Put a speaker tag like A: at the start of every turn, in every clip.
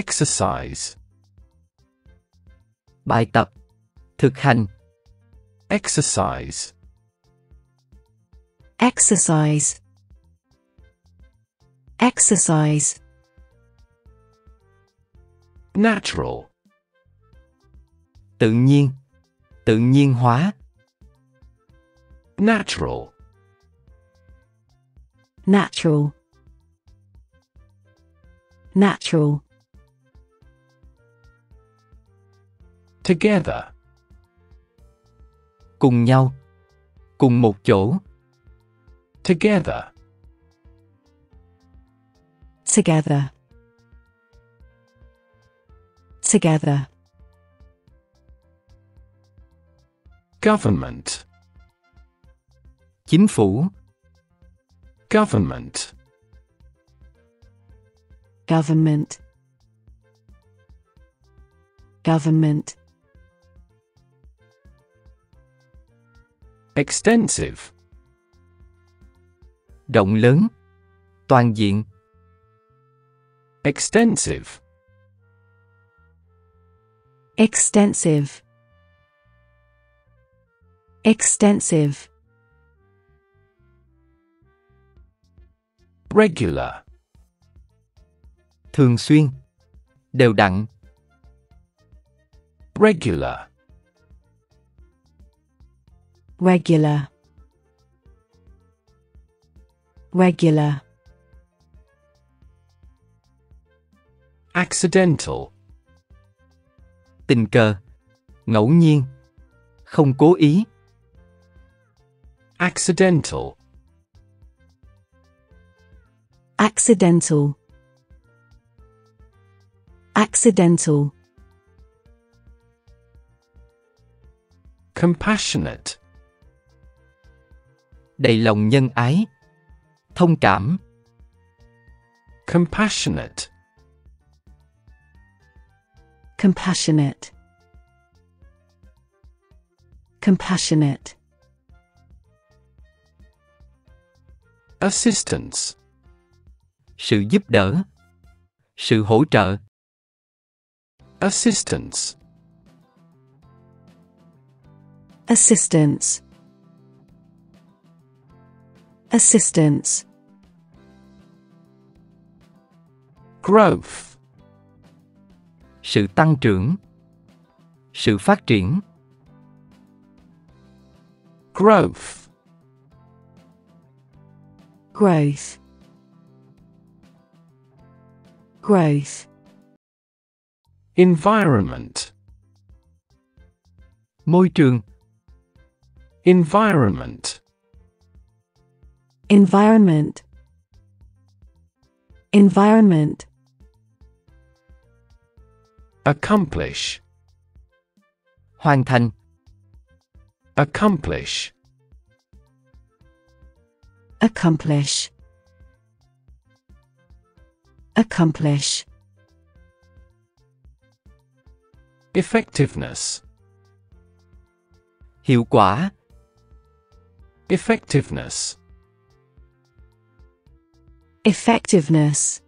A: Exercise.
B: Bài tập. Thực hành.
A: Exercise.
C: exercise, exercise,
A: Natural.
B: Tự nhiên. Tự nhiên hóa.
A: Natural.
C: natural, natural,
A: Together.
B: Cùng nhau. Cùng một chỗ.
A: Together.
C: together, together,
A: Government.
B: Chính phủ.
A: Government.
C: government, government,
A: Extensive.
B: Rộng lớn. Toàn diện.
A: Extensive.
C: extensive, extensive,
A: Regular.
B: Thường xuyên. Đều đặn.
A: Regular.
C: Regular, regular,
A: Accidental.
B: Tình cờ. Ngẫu nhiên. Không cố ý.
A: Accidental.
C: accidental, accidental,
A: Compassionate.
B: Đầy lòng nhân ái. Thông cảm.
A: Compassionate.
C: compassionate, compassionate,
A: Assistance.
B: Sự giúp đỡ. Sự hỗ trợ.
A: Assistance.
C: assistance, assistance,
A: Growth.
B: Sự tăng trưởng. Sự phát triển.
A: Growth.
C: growth, growth,
A: Environment.
B: Môi trường.
A: Environment.
C: Environment, environment,
A: Accomplish.
B: Hoàn thành.
A: Accomplish.
C: accomplish, accomplish,
A: Effectiveness.
B: Hiệu quả.
A: Effectiveness.
C: Effectiveness,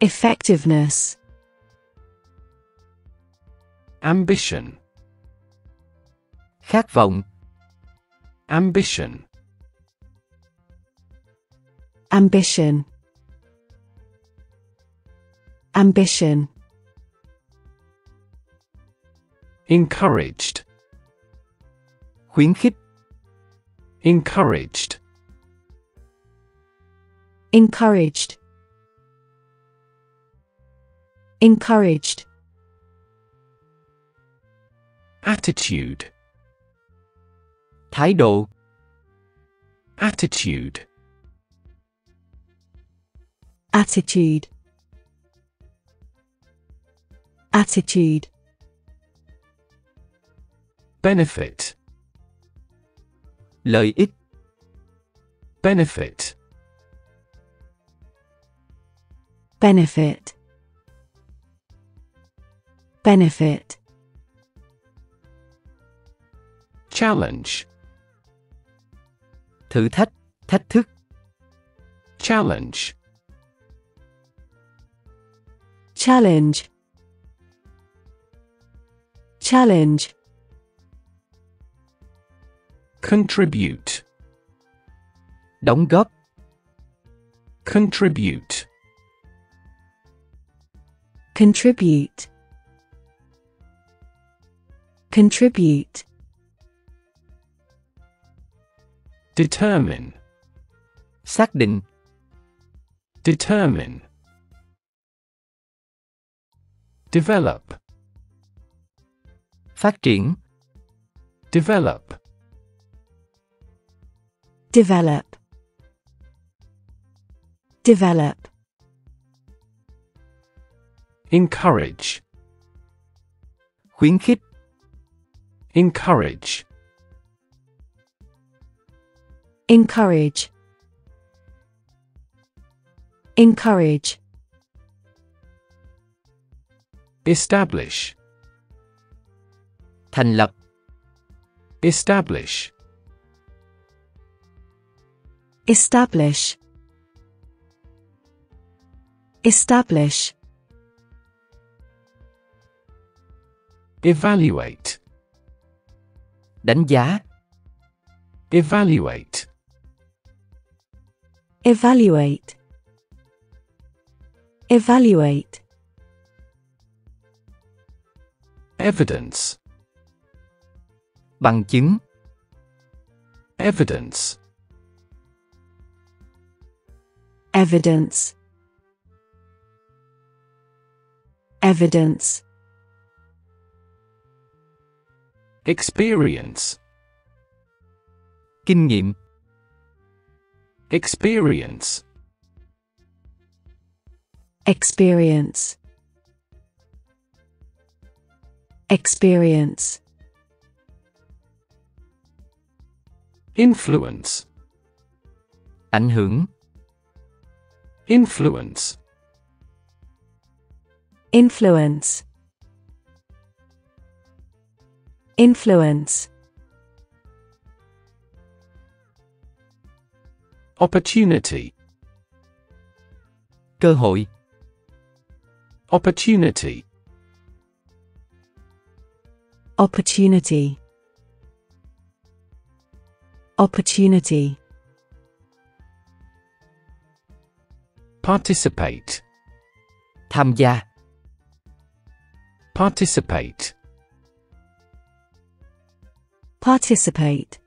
C: effectiveness,
A: Ambition.
B: Khát vọng.
A: Ambition.
C: ambition, ambition,
A: Encouraged.
B: Khuyến khích.
A: Encouraged.
C: Encouraged, encouraged,
A: Attitude.
B: Thái độ.
A: Attitude.
C: attitude, attitude,
A: Benefit.
B: Lợi ích.
A: Benefit.
C: Benefit, benefit,
A: Challenge.
B: Thử thách. Thách thức.
A: Challenge.
C: challenge, challenge,
A: Contribute.
B: Đóng góp.
A: Contribute.
C: Contribute, contribute,
A: Determine.
B: Xác định.
A: Determine. Develop.
B: Phát triển.
A: Develop.
C: develop, develop,
A: Encourage.
B: Khuyến khích.
A: Encourage.
C: encourage, encourage,
A: Establish.
B: Thành lập.
A: Establish.
C: establish, establish,
A: Evaluate.
B: Đánh giá.
A: Evaluate.
C: evaluate, evaluate,
A: Evidence.
B: Bằng chứng.
A: Evidence.
C: evidence, evidence,
A: Experience.
B: Kinh nghiệm.
A: Experience.
C: experience, experience,
A: Influence.
B: Ảnh hưởng.
A: Influence.
C: influence, influence,
A: Opportunity.
B: Cơ hội.
A: Opportunity.
C: opportunity, opportunity,
A: Participate.
B: Tham gia.
A: Participate.
C: Participate,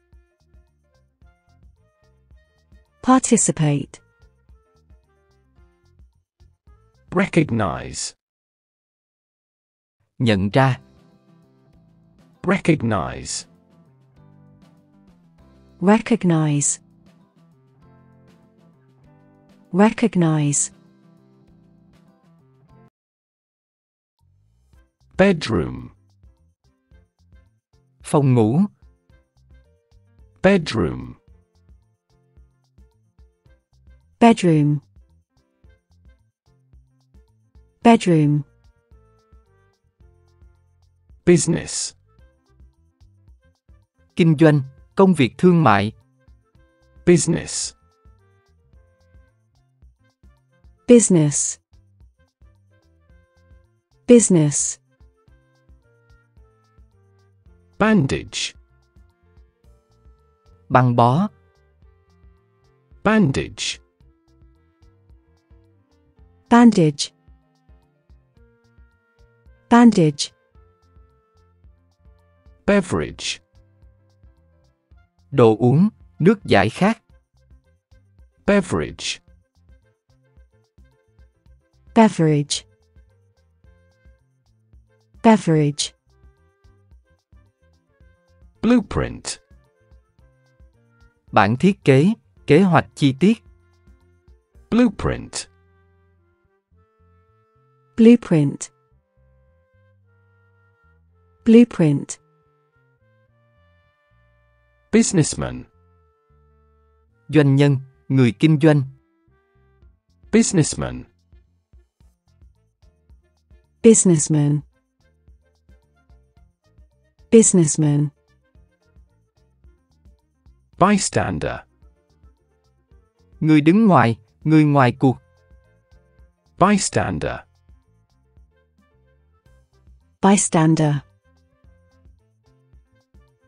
C: participate,
A: Recognize.
B: Nhận ra.
A: Recognize.
C: recognize, recognize,
A: Bedroom.
B: Phòng ngủ.
A: Bedroom.
C: bedroom, bedroom,
A: Business.
B: Kinh doanh. Công việc thương mại.
A: Business.
C: business, business,
A: Bandage.
B: Băng bó.
A: Bandage.
C: bandage, bandage,
A: Beverage.
B: Đồ uống. Nước giải khát.
A: Beverage.
C: beverage, beverage,
A: Blueprint.
B: Bản thiết kế. Kế hoạch chi tiết.
A: Blueprint.
C: blueprint, blueprint,
A: Businessman.
B: Doanh nhân. Người kinh doanh.
A: Businessman.
C: businessman, businessman,
A: Bystander.
B: Người đứng ngoài. Người ngoài cuộc.
A: Bystander.
C: bystander,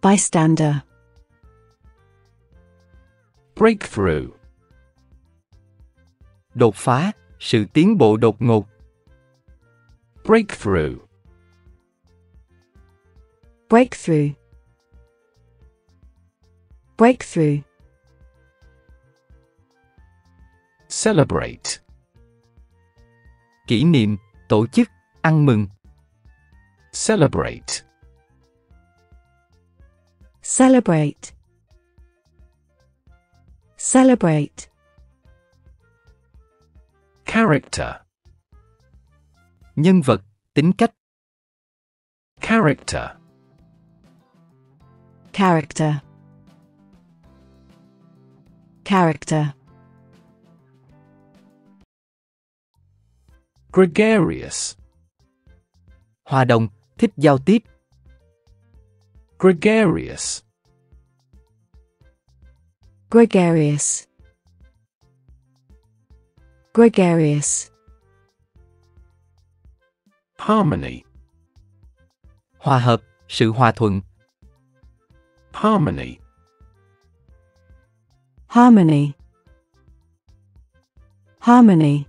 C: bystander,
A: Breakthrough.
B: đột phá, sự tiến bộ đột ngột,
A: Breakthrough.
C: breakthrough, breakthrough,
A: Celebrate.
B: kỷ niệm, tổ chức, ăn mừng,
A: Celebrate.
C: celebrate, celebrate,
A: Character.
B: nhân vật, tính cách,
A: Character.
C: character, character,
A: Gregarious.
B: hòa đồng, thích giao tiếp,
A: Gregarious.
C: gregarious, gregarious,
A: Harmony.
B: hòa hợp, sự hòa thuận,
A: Harmony.
C: Harmony, harmony,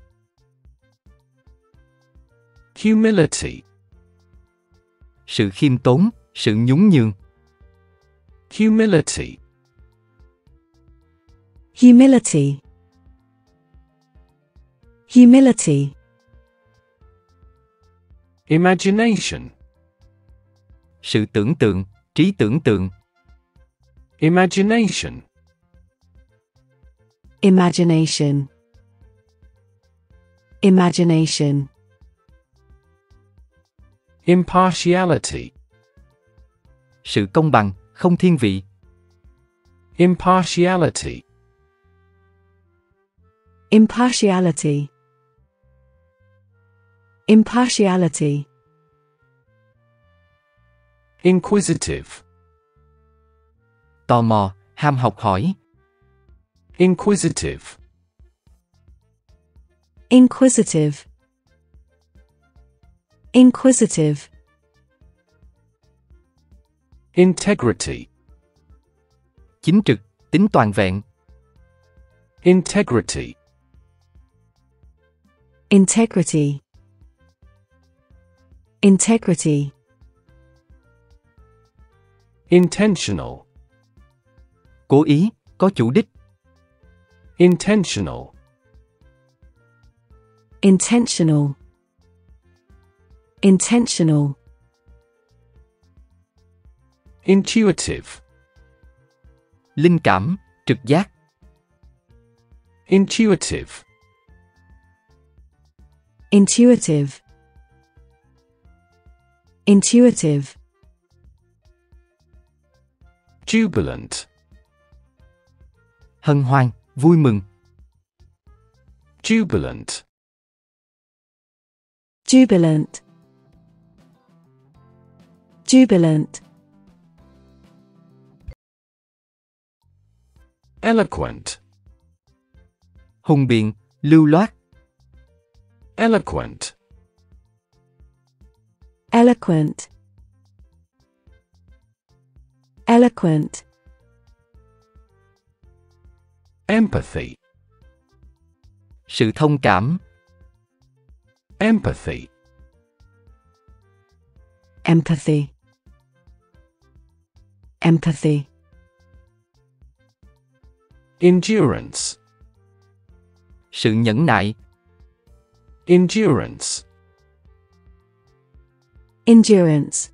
A: Humility.
B: sự khiêm tốn, sự nhún nhường,
A: Humility.
C: humility, humility,
A: Imagination.
B: sự tưởng tượng, trí tưởng tượng,
A: Imagination.
C: Imagination, imagination,
A: Impartiality.
B: sự công bằng, không thiên vị,
A: Impartiality.
C: impartiality, impartiality,
A: Inquisitive.
B: tò mò, ham học hỏi,
A: Inquisitive.
C: inquisitive, inquisitive,
A: Integrity.
B: chính trực, tính toàn vẹn,
A: Integrity.
C: integrity, integrity,
A: Intentional.
B: cố ý, có chủ đích,
A: Intentional.
C: intentional, intentional,
A: Intuitive.
B: linh cảm, trực giác,
A: Intuitive.
C: intuitive, intuitive,
A: Jubilant.
B: hân hoan, vui mừng,
A: Jubilant.
C: jubilant, jubilant,
A: Eloquent.
B: hùng biện, lưu loát,
A: Eloquent.
C: eloquent, eloquent,
A: Empathy.
B: sự thông cảm,
A: Empathy.
C: empathy, empathy,
A: Endurance.
B: sự nhẫn nại,
A: Endurance.
C: endurance,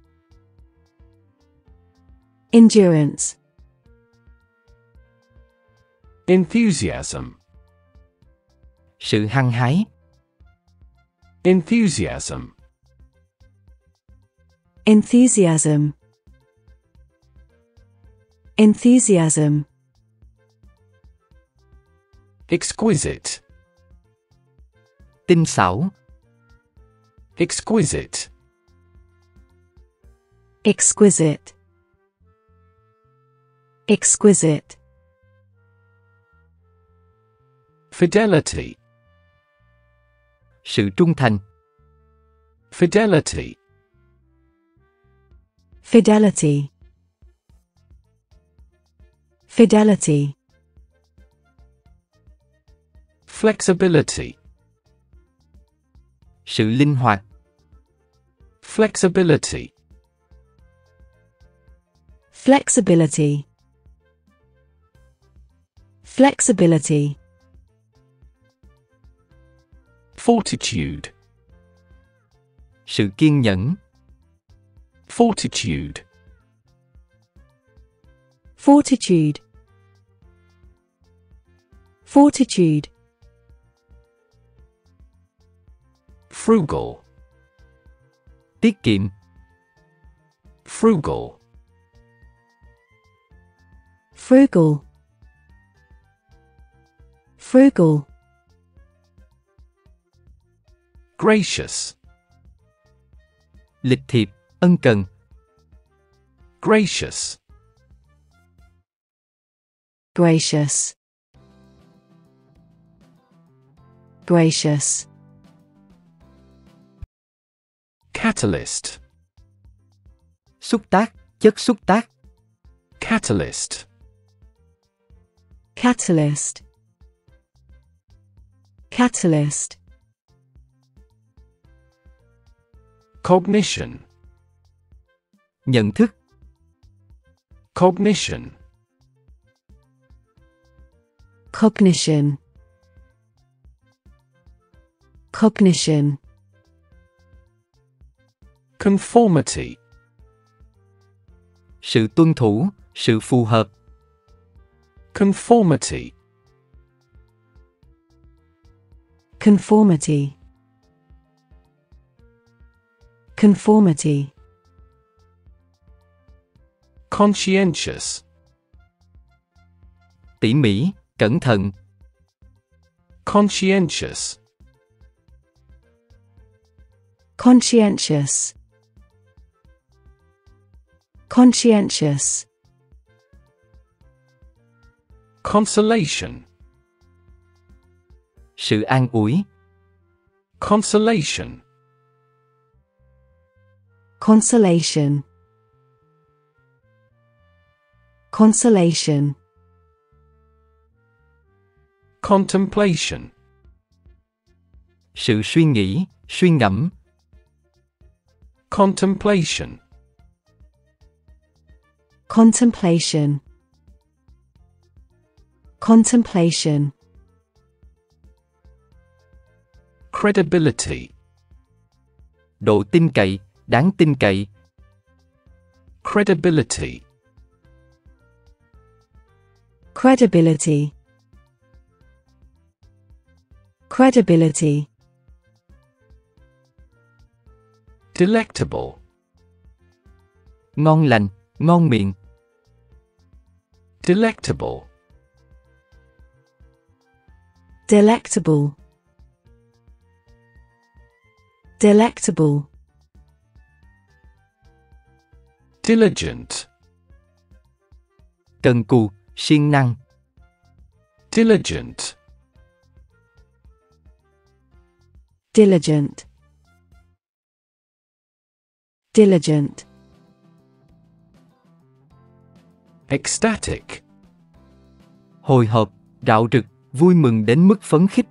C: endurance,
A: Enthusiasm.
B: sự hăng hái,
A: Enthusiasm.
C: enthusiasm, enthusiasm,
A: Exquisite.
B: tinh xảo,
A: Exquisite.
C: exquisite, exquisite,
A: Fidelity.
B: sự trung thành,
A: Fidelity.
C: Fidelity. Fidelity.
A: Flexibility.
B: sự linh hoạt,
A: Flexibility.
C: Flexibility. Flexibility.
A: Fortitude.
B: sự kiên nhẫn,
A: Fortitude.
C: Fortitude. Fortitude.
A: Frugal.
B: tiết kiệm,
A: Frugal.
C: Frugal. Frugal.
A: Gracious.
B: lịch thiệp, ân cần,
A: Gracious.
C: Gracious. Gracious.
A: Catalyst.
B: xúc tác, chất xúc tác,
A: Catalyst.
C: Catalyst. Catalyst.
A: Cognition.
B: nhận thức,
A: Cognition.
C: Cognition. Cognition.
A: Conformity.
B: sự tuân thủ, sự phù hợp,
A: Conformity.
C: Conformity. Conformity.
A: Conscientious.
B: tỉ mỉ, cẩn thận,
A: Conscientious.
C: Conscientious. Conscientious.
A: Consolation.
B: sự an ủi,
A: Consolation.
C: Consolation. Consolation.
A: Contemplation.
B: sự suy nghĩ, suy ngẫm,
A: Contemplation.
C: Contemplation. Contemplation.
A: Credibility.
B: độ tin cậy, đáng tin cậy,
A: Credibility.
C: Credibility. Credibility.
A: Delectable.
B: ngon lành, ngon miệng,
A: Delectable.
C: Delectable. Delectable.
A: Diligent.
B: cần cù, siêng năng,
A: Diligent.
C: Diligent. Diligent.
A: Ecstatic.
B: hồi hộp, rạo rực, vui mừng đến mức phấn khích,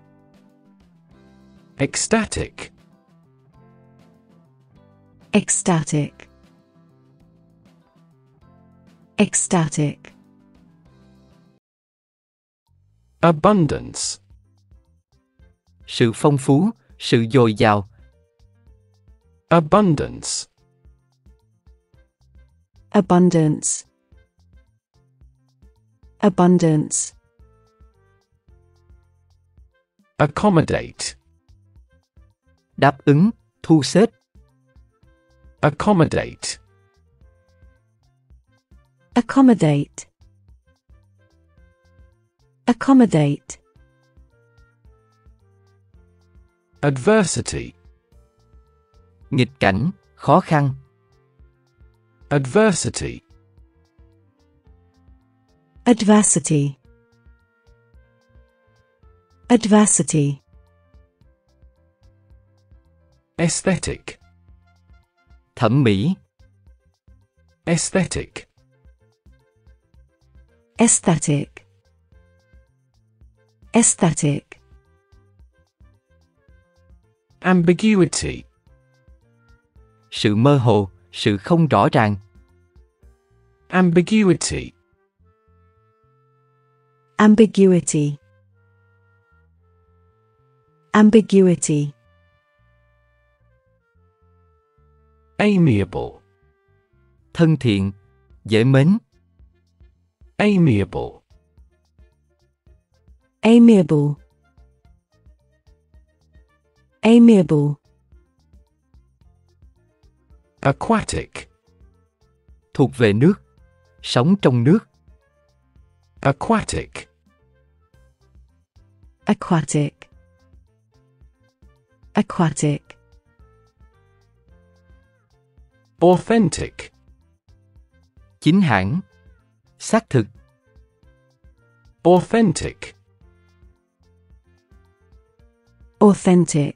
A: Ecstatic.
C: Ecstatic. Ecstatic.
A: Abundance.
B: sự phong phú, sự dồi dào,
A: Abundance.
C: Abundance. Abundance.
A: Accommodate.
B: đáp ứng, thu xếp,
A: Accommodate.
C: Accommodate. Accommodate.
A: Adversity.
B: nghịch cảnh, khó khăn,
A: Adversity.
C: Adversity. Adversity.
A: Aesthetic.
B: thẩm mỹ,
A: Aesthetic.
C: Aesthetic, aesthetic,
A: Ambiguity.
B: Sự mơ hồ, sự không rõ ràng.
A: Ambiguity.
C: ambiguity, ambiguity,
A: Amiable.
B: Thân thiện, dễ mến,
A: Amiable.
C: amiable, amiable,
A: Aquatic.
B: thuộc về nước, sống trong nước,
A: Aquatic.
C: aquatic, aquatic,
A: Authentic.
B: chính hãng, xác thực,
A: Authentic.
C: authentic,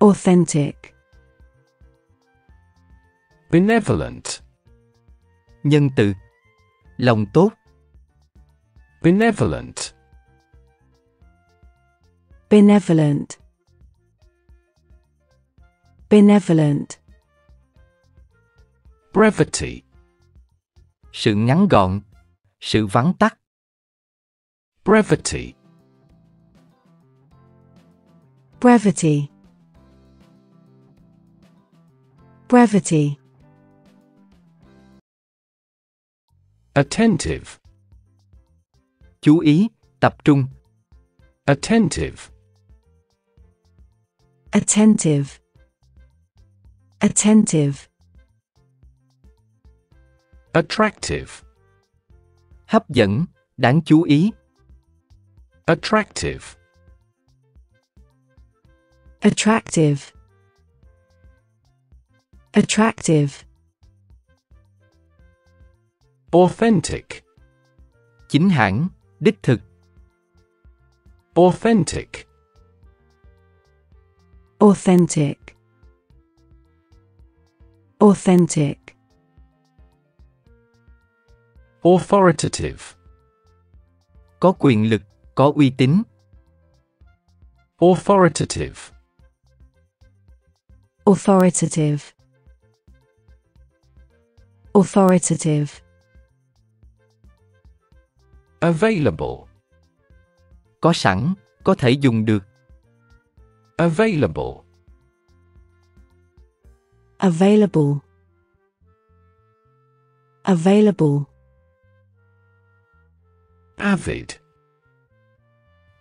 C: authentic,
A: Benevolent.
B: nhân từ, lòng tốt,
A: Benevolent.
C: benevolent, benevolent,
A: Brevity.
B: Sự ngắn gọn, sự vắn tắt,
A: Brevity.
C: brevity, brevity,
A: Attentive.
B: chú ý, tập trung,
A: Attentive.
C: attentive, attentive,
A: Attractive.
B: hấp dẫn, đáng chú ý,
A: Attractive.
C: attractive, attractive,
A: Authentic.
B: chính hãng, đích thực,
A: Authentic.
C: authentic, authentic,
A: Authoritative.
B: có quyền lực, có uy tín,
A: Authoritative.
C: authoritative, authoritative,
A: Available.
B: có sẵn, có thể dùng được,
A: Available.
C: available, available,
A: Avid.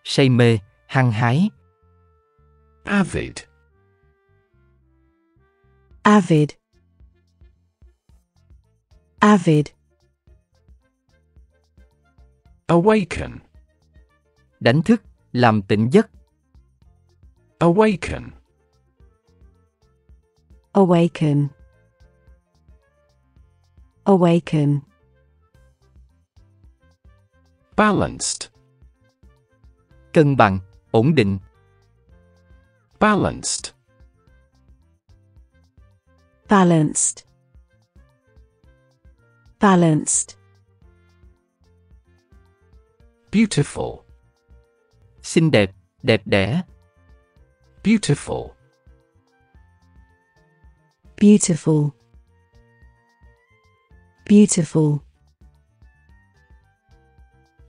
B: say mê, hăng hái,
A: Avid.
C: avid, avid,
A: Awaken.
B: đánh thức, làm tỉnh giấc,
A: Awaken.
C: awaken, awaken,
A: Balanced.
B: cân bằng, ổn định,
A: Balanced.
C: balanced, balanced,
A: Beautiful.
B: xinh đẹp, đẹp đẽ,
A: Beautiful.
C: beautiful, beautiful,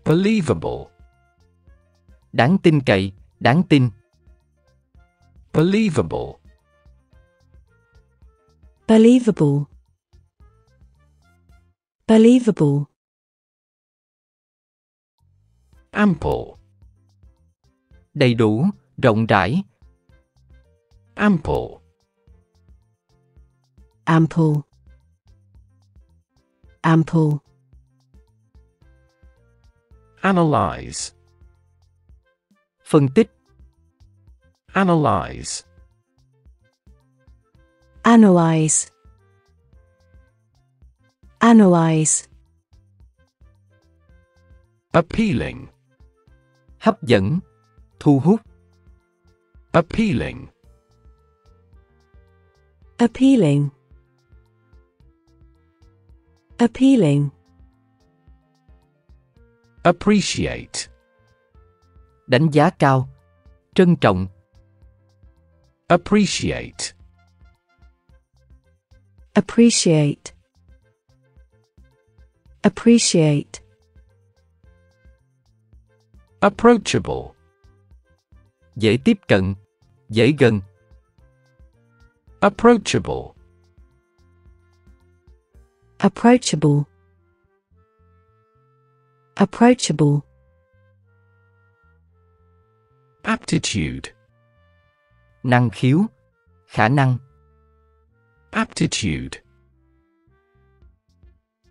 A: Believable.
B: đáng tin cậy, đáng tin,
A: Believable.
C: believable, believable,
A: Ample.
B: đầy đủ, rộng rãi,
A: Ample.
C: ample, ample,
A: Analyze.
B: phân tích,
A: Analyze.
C: analyze, analyze,
A: Appealing.
B: hấp dẫn, thu hút,
A: Appealing.
C: appealing, Appealing.
A: Appreciate.
B: Đánh giá cao. Trân trọng.
A: Appreciate.
C: Appreciate. Appreciate.
A: Approachable.
B: Dễ tiếp cận. Dễ gần.
A: Approachable.
C: Approachable. Approachable.
A: Aptitude.
B: Năng khiếu. Khả năng.
A: Aptitude.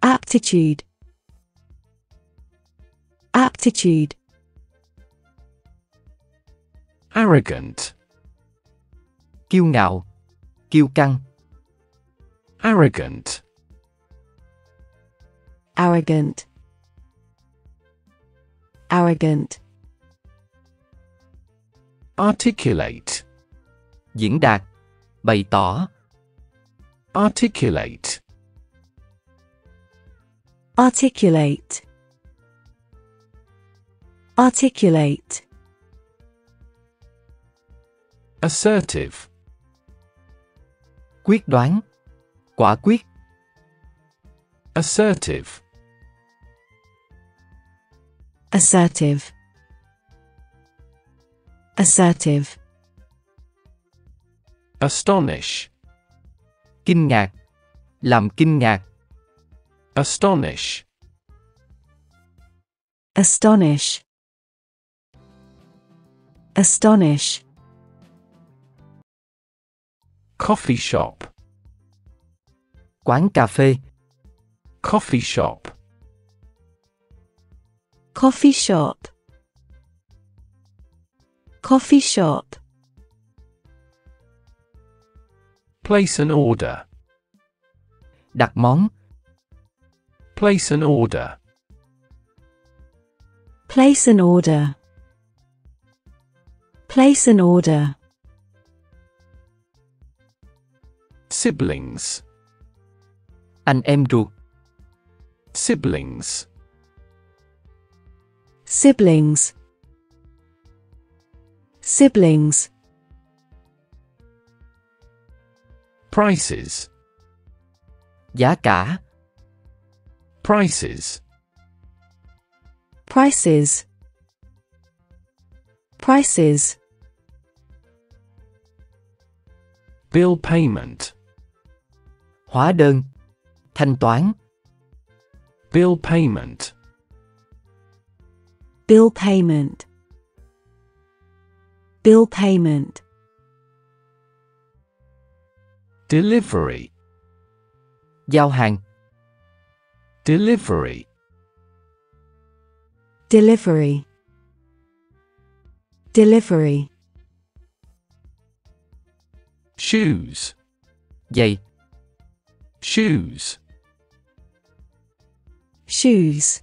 C: Aptitude. Aptitude.
A: Arrogant.
B: Kiêu ngạo. Kiêu căng.
A: Arrogant.
C: Arrogant. Arrogant.
A: Articulate.
B: Diễn đạt. Bày tỏ.
A: Articulate.
C: Articulate. Articulate.
A: Assertive.
B: Quyết đoán. Quả quyết.
A: Assertive.
C: Assertive. Assertive.
A: Astonish.
B: Kinh ngạc. Làm kinh ngạc.
A: Astonish.
C: Astonish. Astonish.
A: Coffee shop.
B: Quán cà phê.
A: Coffee shop.
C: Coffee shop. Coffee shop.
A: Place an order.
B: Đặt món.
A: Place an order.
C: Place an order. Place an order.
A: Siblings.
B: Anh em ruột.
A: Siblings.
C: Siblings. Siblings.
A: Prices.
B: Giá cả.
A: Prices.
C: Prices. Prices.
A: Bill payment.
B: Hóa đơn. Thanh toán.
A: Bill payment.
C: Bill payment. Bill payment.
A: Delivery.
B: Giao hàng.
A: Delivery.
C: Delivery. Delivery.
A: Shoes.
B: Giày.
A: Shoes.
C: Shoes.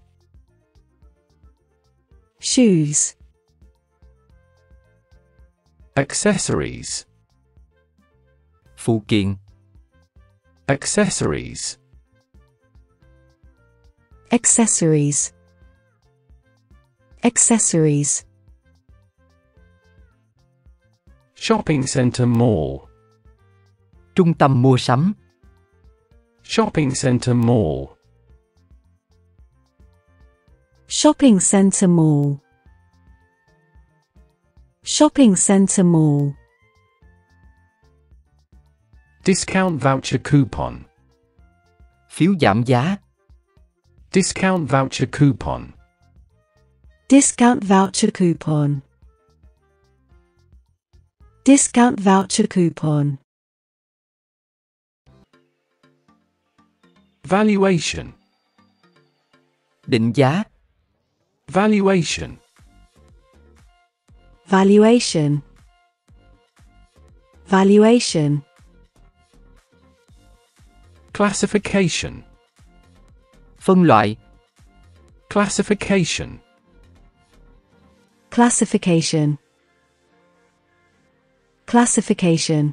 C: Shoes.
A: Accessories.
B: Phụ kiện.
A: Accessories.
C: Accessories. Accessories.
A: Shopping center mall.
B: Trung tâm mua sắm.
A: Shopping center mall.
C: Shopping centre mall. Shopping centre mall.
A: Discount voucher coupon.
B: Phiếu giảm giá.
A: Discount voucher coupon.
C: Discount voucher coupon. Discount voucher coupon.
A: Valuation.
B: Định giá.
A: Valuation.
C: Valuation. Valuation.
A: Classification.
B: Phân loại.
A: Classification.
C: Classification. Classification.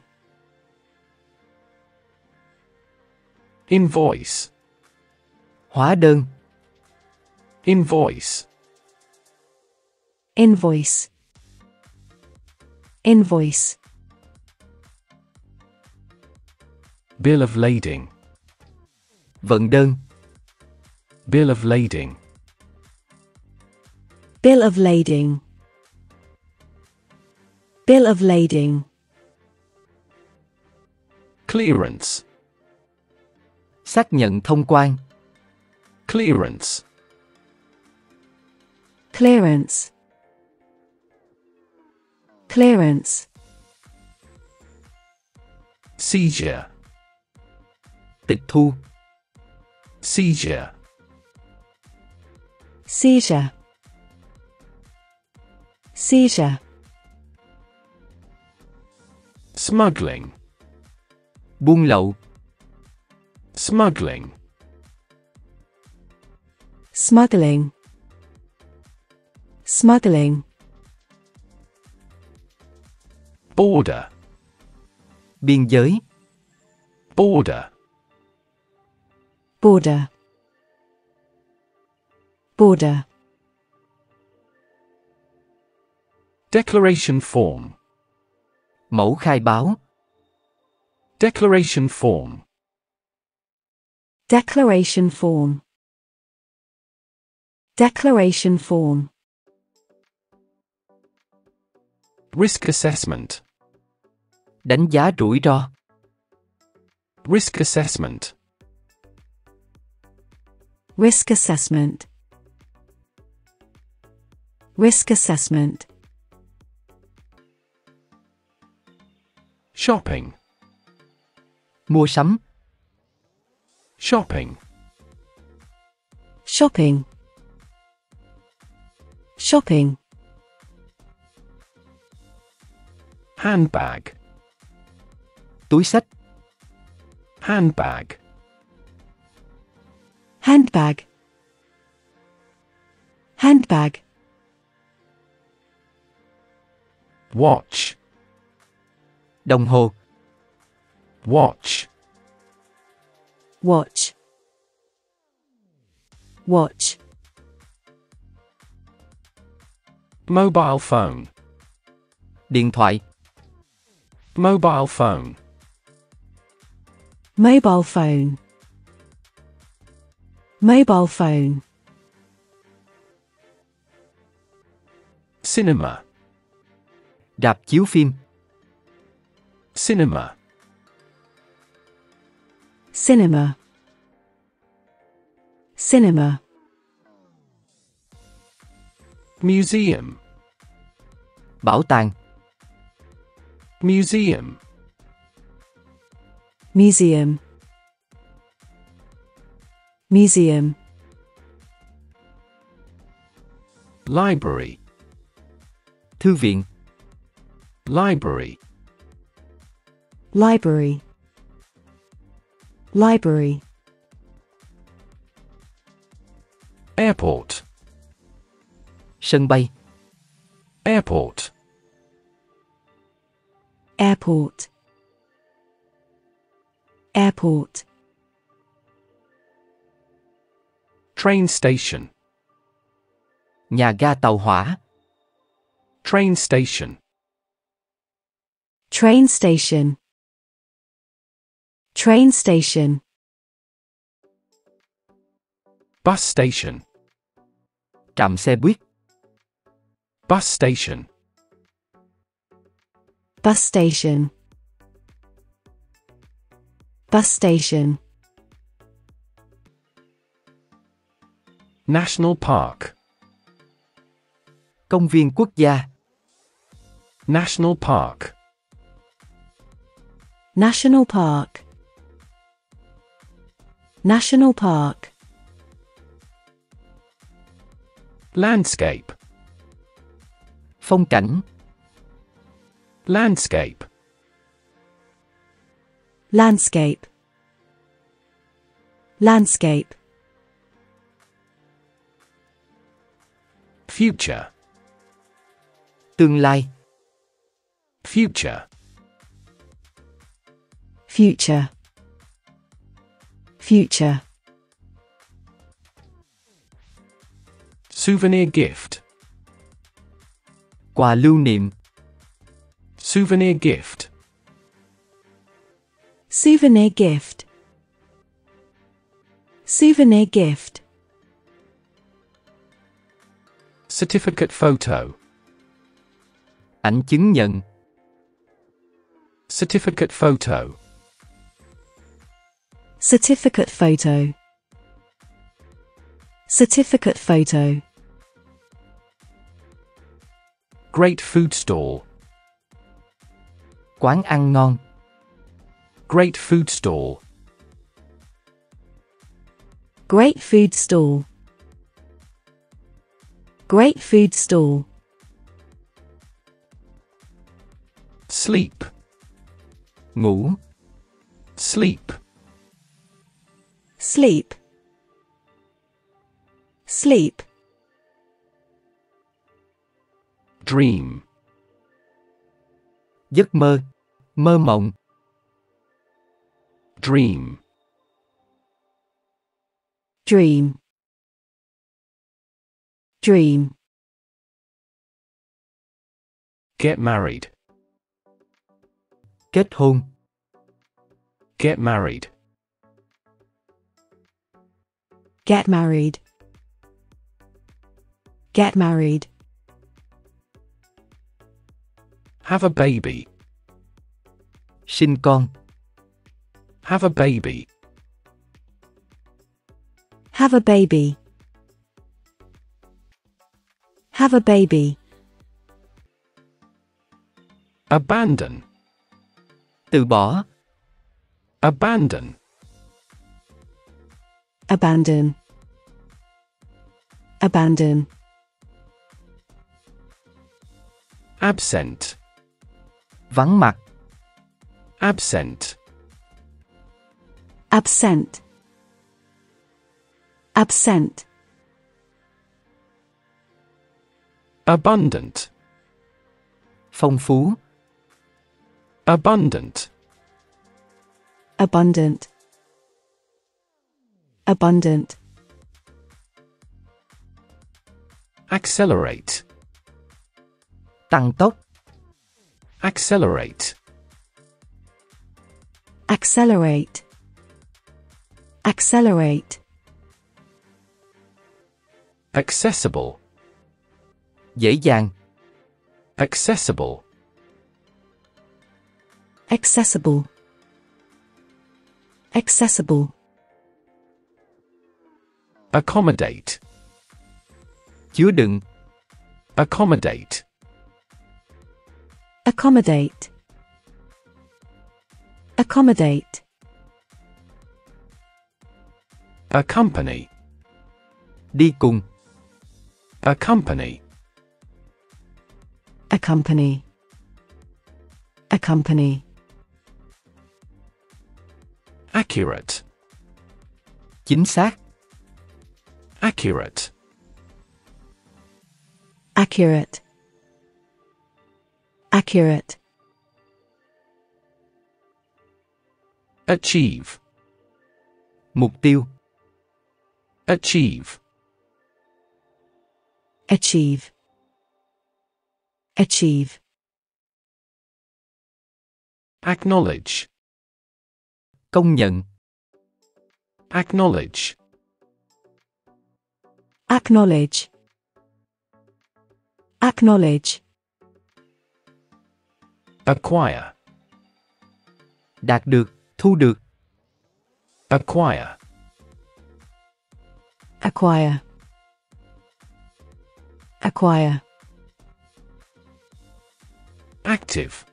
A: Invoice.
B: Hóa đơn.
A: Invoice.
C: Invoice. Invoice.
A: Bill of lading.
B: Vận đơn.
A: Bill of lading.
C: Bill of lading. Bill of lading.
A: Clearance.
B: Xác nhận thông quan.
A: Clearance.
C: Clearance. Clearance.
A: Seizure.
B: Tịch thu.
A: Seizure.
C: Seizure. Seizure.
A: Smuggling.
B: Buôn lậu.
A: Smuggling.
C: Smuggling. Smuggling.
A: Border.
B: Biên giới.
A: Border.
C: Border. Border.
A: Declaration form.
B: Mẫu khai báo.
A: Declaration form.
C: Declaration form. Declaration form.
A: Risk assessment.
B: Đánh giá rủi ro.
A: Risk assessment.
C: Risk assessment. Risk assessment.
A: Shopping.
B: Mua sắm.
A: Shopping.
C: Shopping. Shopping.
A: Handbag.
B: Túi sách.
A: Handbag.
C: Handbag. Handbag.
A: Watch.
B: Đồng hồ.
A: Watch.
C: Watch. Watch.
A: Mobile phone.
B: Điện thoại.
A: Mobile phone.
C: Mobile phone. Mobile phone.
A: Cinema.
B: Rạp chiếu phim.
A: Cinema.
C: Cinema. Cinema.
A: Museum.
B: Bảo tàng.
A: Museum.
C: Museum. Museum.
A: Library.
B: Thư viện.
A: Library.
C: Library. Library.
A: Airport.
B: Sân bay.
A: Airport.
C: Airport. Airport.
A: Train station.
B: Nhà ga tàu hỏa.
A: Train station.
C: Train station. Train station.
A: Bus station.
B: Trạm xe buýt.
A: Bus station.
C: Bus station. Bus station.
A: National park.
B: Công viên quốc gia.
A: National park.
C: National park. National park.
A: Landscape.
B: Phong cảnh.
A: Landscape.
C: Landscape. Landscape.
A: Future.
B: Tương lai.
A: Future.
C: Future. Future.
A: Souvenir gift.
B: Quà lưu niệm.
A: Souvenir gift.
C: Souvenir gift. Souvenir gift.
A: Certificate photo.
B: Ảnh chứng nhận.
A: Certificate photo.
C: Certificate photo. Certificate photo.
A: Great food stall.
B: Quán ăn ngon.
A: Great food stall.
C: Great food stall. Great food stall.
A: Sleep.
B: Ngủ.
A: Sleep.
C: Sleep. Sleep.
A: Dream.
B: Giấc mơ. Mơ mộng.
A: Dream.
C: Dream. Dream.
A: Get married.
B: Kết hôn.
A: Get married.
C: Get married. Get married.
A: Have a baby.
B: Sinh con.
A: Have a baby.
C: Have a baby. Have a baby.
A: Abandon.
B: Từ bỏ.
A: Abandon.
C: Abandon. Abandon.
A: Absent.
B: Vắng mặt.
A: Absent.
C: Absent. Absent.
A: Abundant.
B: Phong phú.
A: Abundant.
C: Abundant. Abundant.
A: Accelerate.
B: Tăng tốc.
A: Accelerate.
C: Accelerate. Accelerate.
A: Accessible.
B: Dễ dàng.
A: Accessible.
C: Accessible. Accessible.
A: Accommodate.
B: Chứa đựng.
A: Accommodate.
C: Accommodate. Accommodate.
A: Accompany.
B: Đi cùng.
A: Accompany.
C: Accompany. Accompany.
A: Accurate.
B: Chính xác.
A: Accurate.
C: Accurate. Accurate.
A: Achieve.
B: Mục tiêu.
A: Achieve.
C: Achieve. Achieve.
A: Acknowledge.
B: Công nhận.
A: Acknowledge.
C: Acknowledge. Acknowledge.
A: Acquire.
B: Đạt được. Thu được.
A: Acquire.
C: Acquire. Acquire.
A: Active.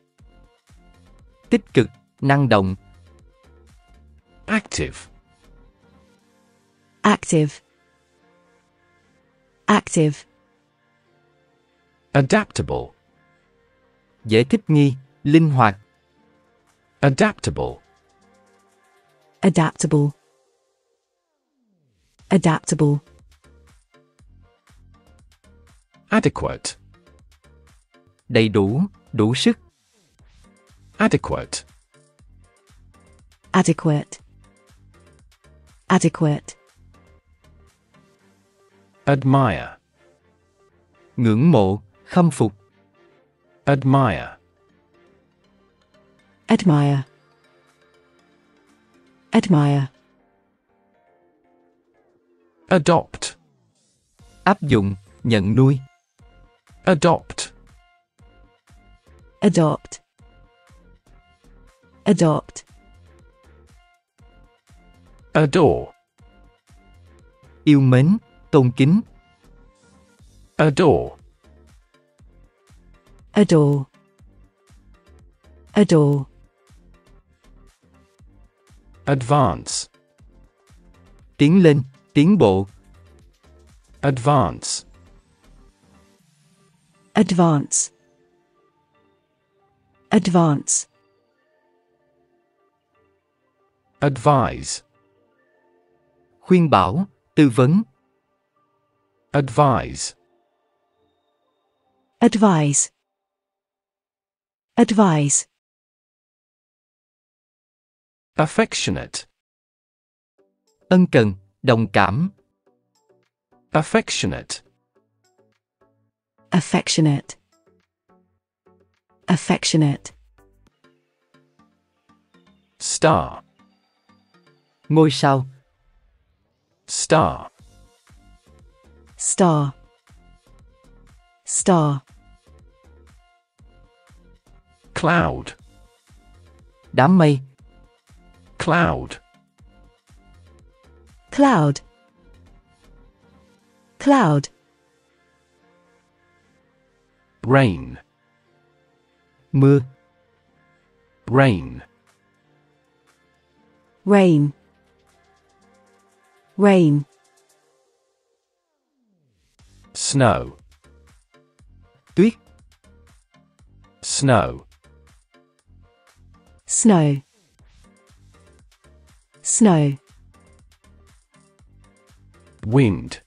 B: Tích cực. Năng động.
A: Active.
C: Active. Active.
A: Adaptable.
B: Dễ thích nghi. Linh hoạt.
A: Adaptable.
C: Adaptable. Adaptable.
A: Adequate.
B: Đầy đủ. Đủ sức.
A: Adequate.
C: Adequate. Adequate.
A: Admire.
B: ngưỡng mộ, khâm phục,
A: Admire.
C: Admire. Admire.
A: Adopt.
B: áp dụng, nhận nuôi,
A: Adopt.
C: Adopt. Adopt.
A: Adore.
B: yêu mến, tôn kính,
A: Adore.
C: Adore. Adore.
A: Advance.
B: tiến lên, tiến bộ,
A: Advance.
C: Advance. Advance.
A: Advise.
B: khuyên bảo, tư vấn,
A: Advise.
C: Advise. Advise.
A: Affectionate.
B: ân cần, đồng cảm,
A: Affectionate.
C: Affectionate. Affectionate.
A: Star.
B: ngôi sao,
A: Star.
C: Star. Star.
A: Cloud.
B: đám mây,
A: Cloud.
C: Cloud. Cloud.
A: Rain.
B: mưa,
A: Rain.
C: Rain. Rain.
A: Snow.
B: tuyết,
A: Snow.
C: Snow. Snow.
A: Wind.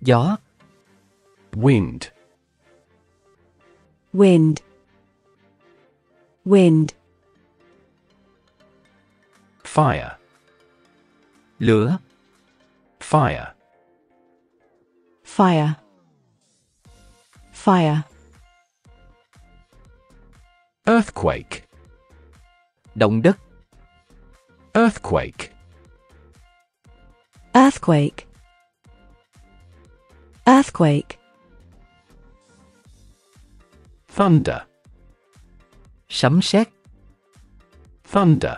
B: gió,
A: Wind.
C: Wind. Wind.
A: Fire.
B: lửa,
A: Fire.
C: Fire. Fire.
A: Earthquake.
B: động đất,
A: Earthquake.
C: Earthquake. Earthquake.
A: Thunder.
B: sấm sét,
A: Thunder.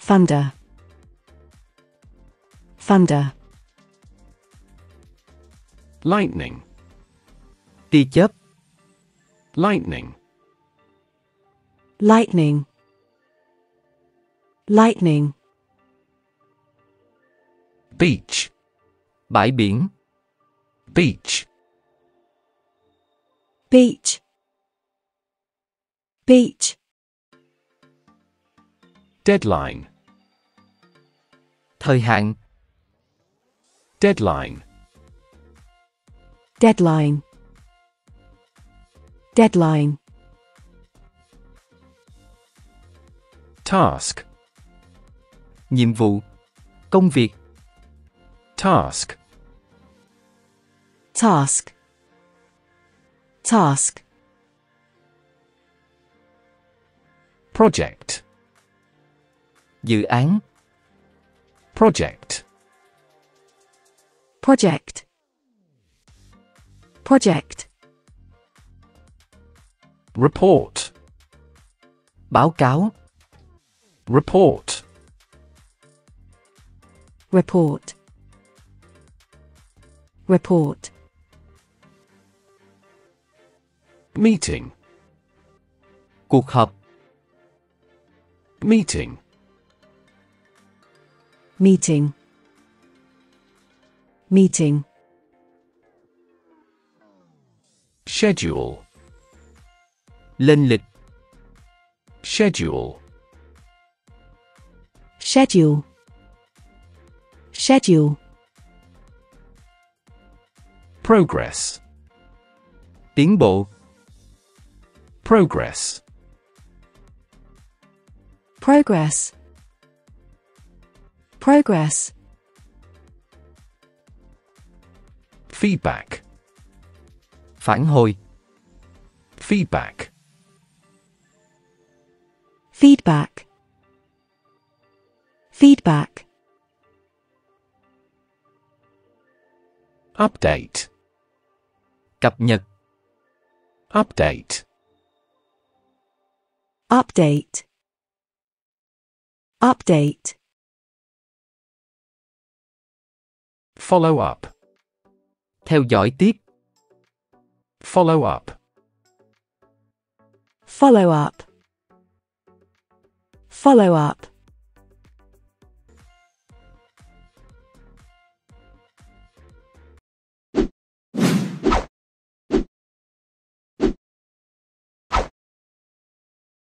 C: Thunder. Thunder.
A: Lightning.
B: tia chớp,
A: Lightning.
C: Lightning. Lightning.
A: Beach.
B: bãi biển,
A: Beach.
C: Beach. Beach.
A: Deadline.
B: thời hạn,
A: Deadline.
C: Deadline. Deadline.
A: Task.
B: nhiệm vụ, công việc,
A: Task.
C: Task. Task.
A: Project.
B: dự án,
A: Project.
C: Project. Project.
A: Report.
B: báo cáo,
A: Report.
C: Report. Report.
A: Meeting.
B: cuộc họp,
A: Meeting.
C: Meeting. Meeting.
A: Schedule.
B: lên lịch,
A: Schedule.
C: Schedule. Schedule.
A: Progress.
B: tiến bộ,
A: Progress.
C: Progress. Progress.
A: Feedback.
B: Phản hồi.
A: Feedback.
C: Feedback. Feedback.
A: Update.
B: Cập nhật.
A: Update.
C: Update. Update.
A: Follow up.
B: Theo dõi tiếp.
A: Follow up.
C: Follow up. Follow up.